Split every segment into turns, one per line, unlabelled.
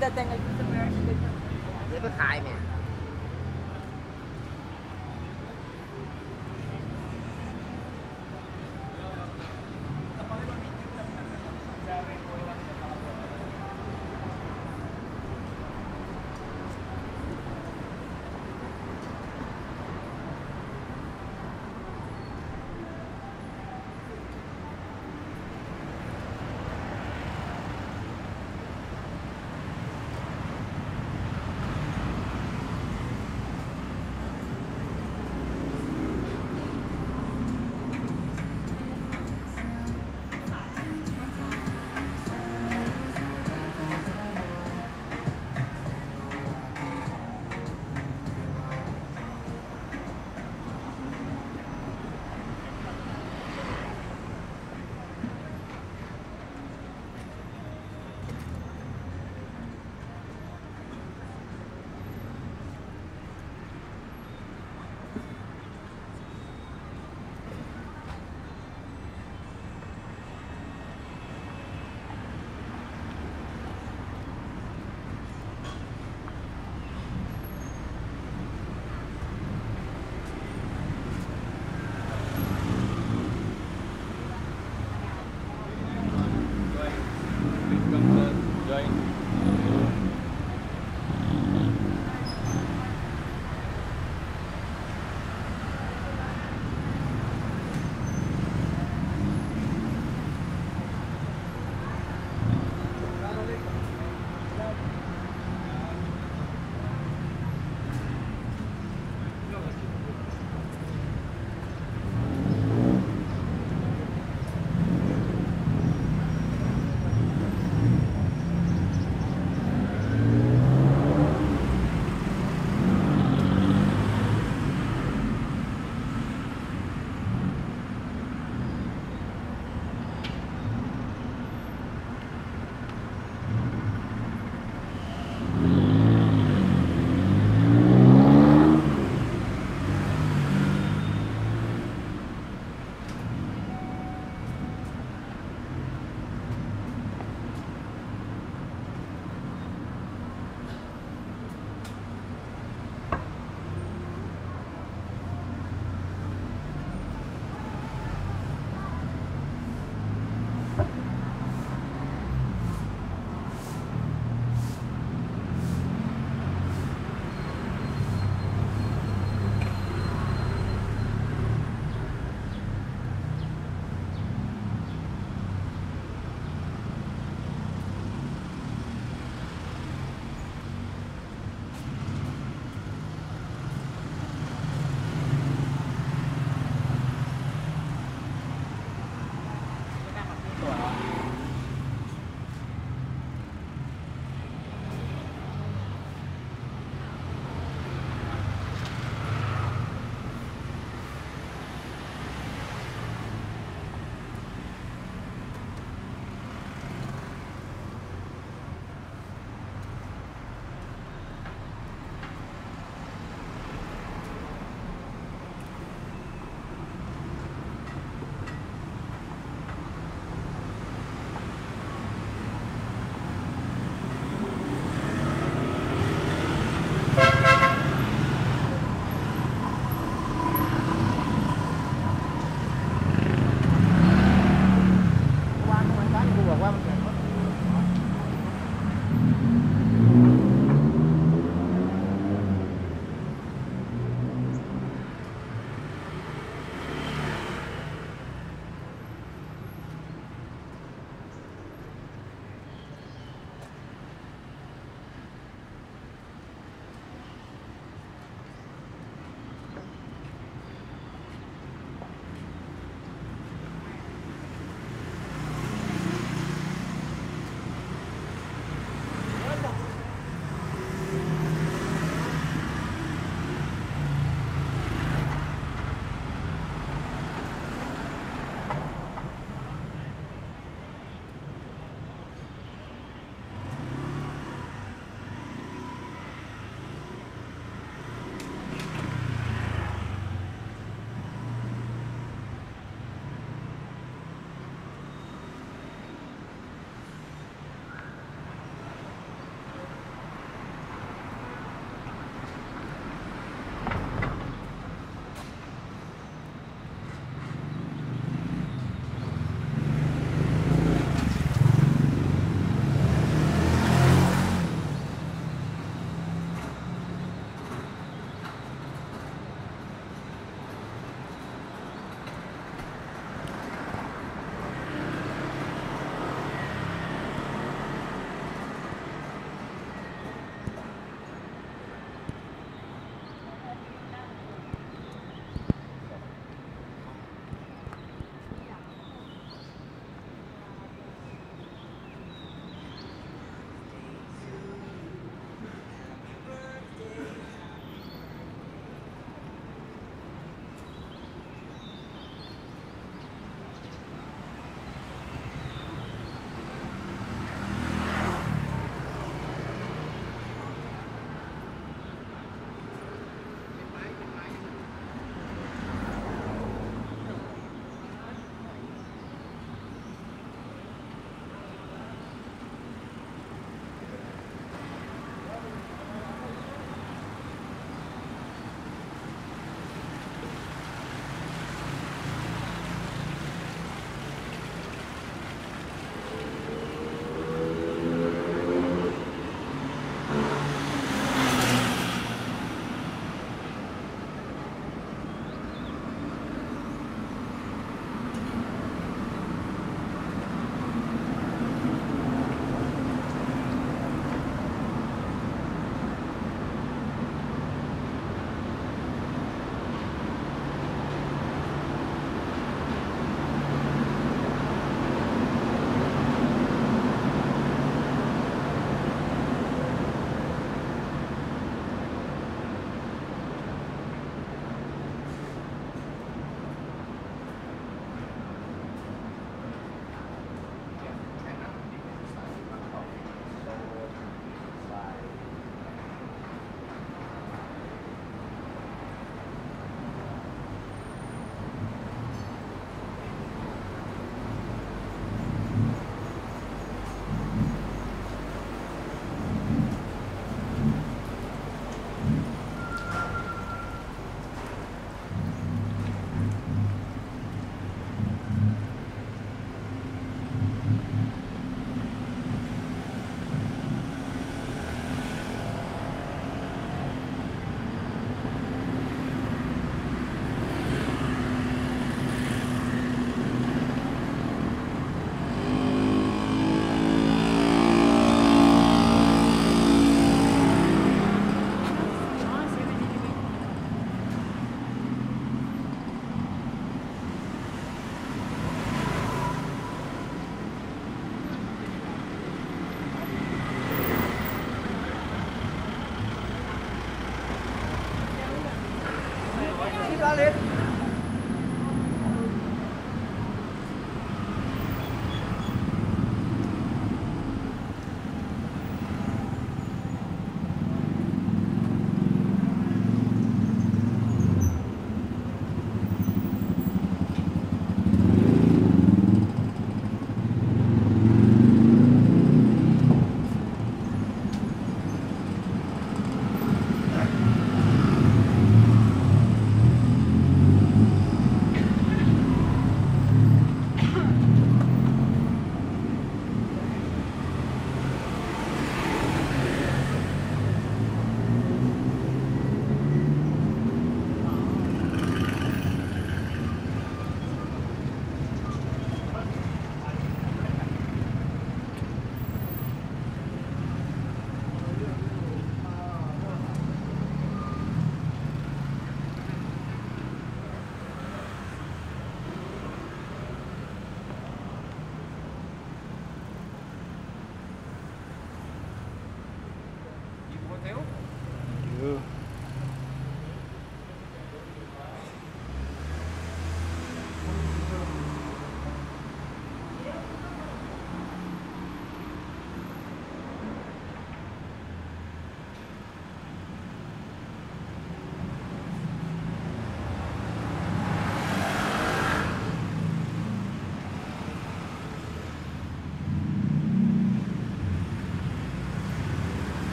that thing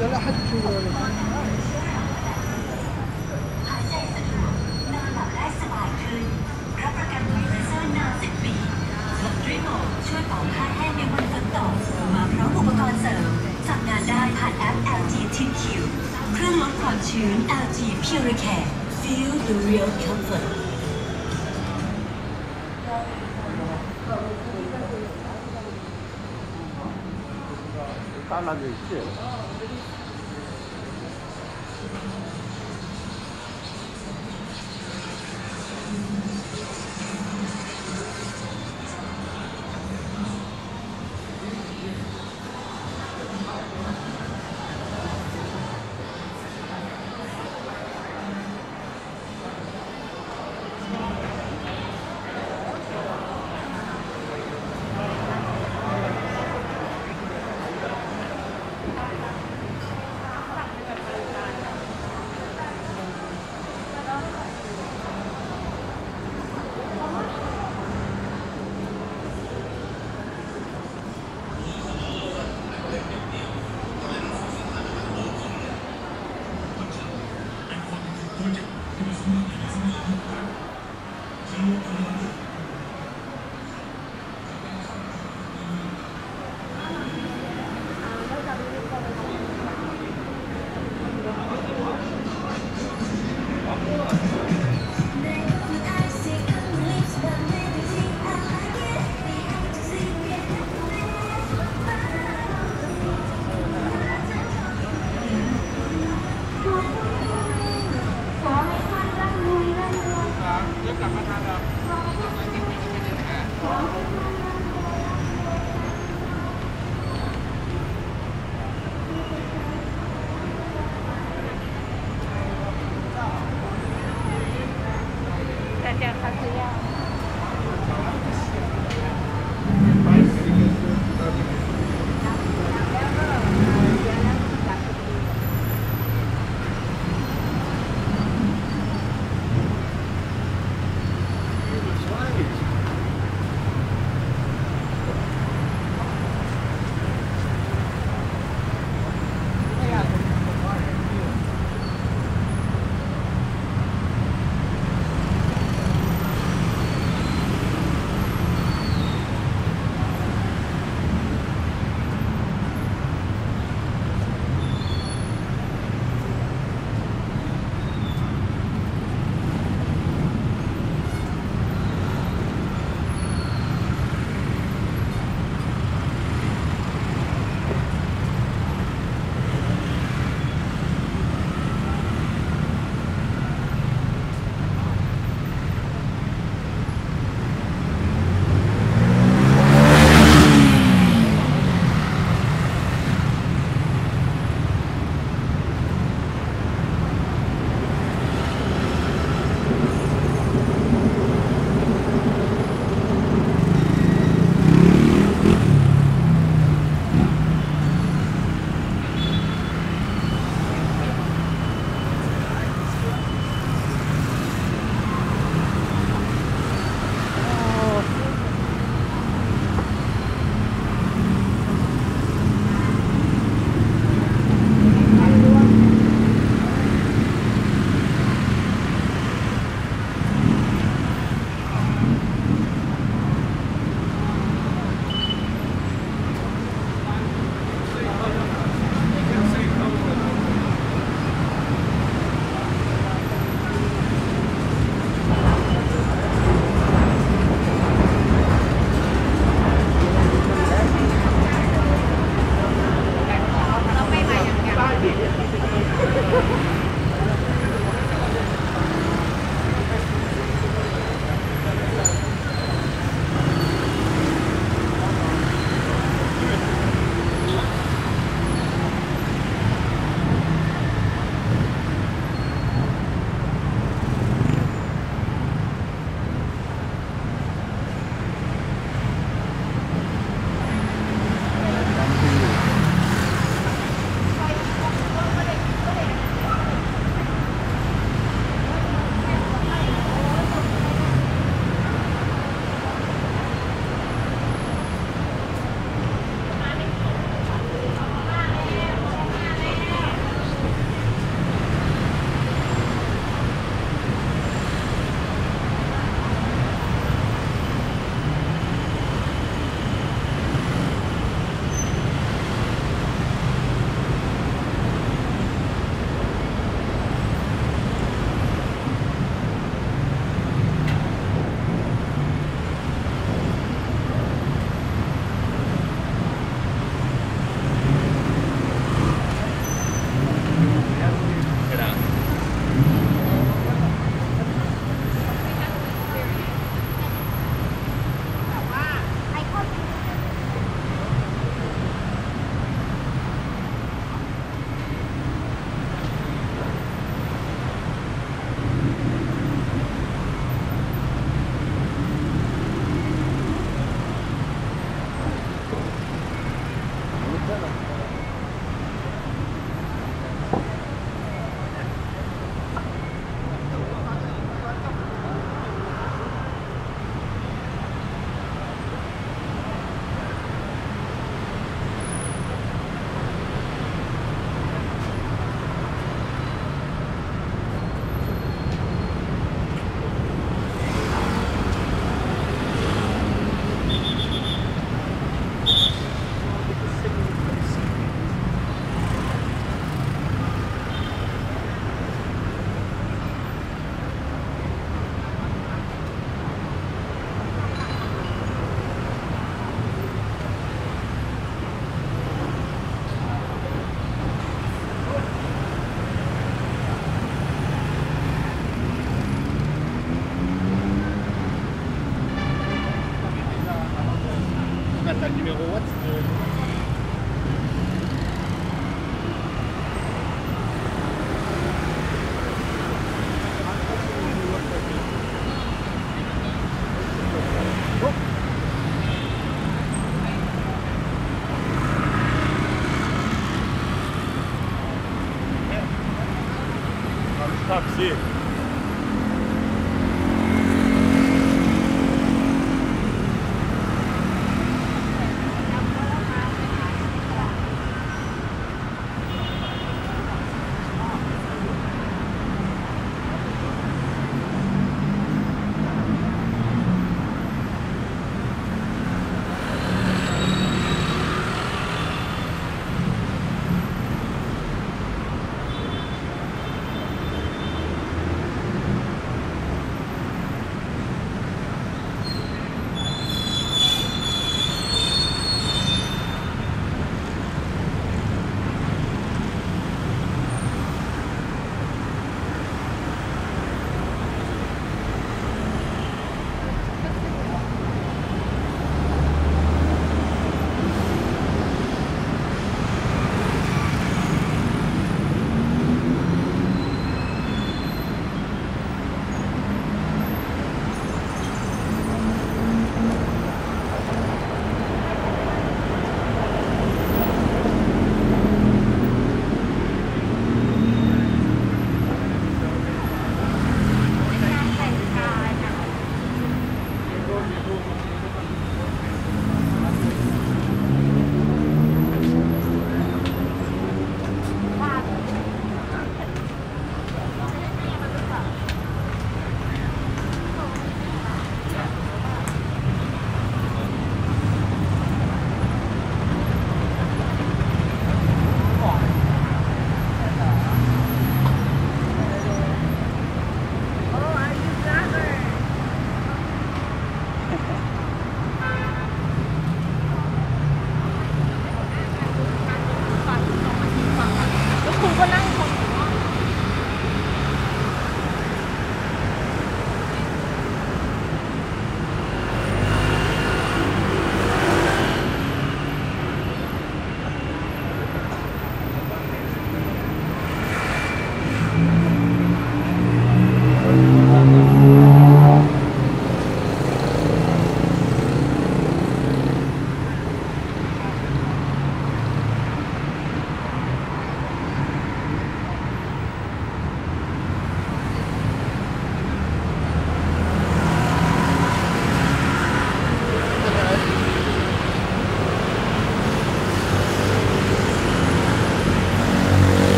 لا حد يشوفه 那就行。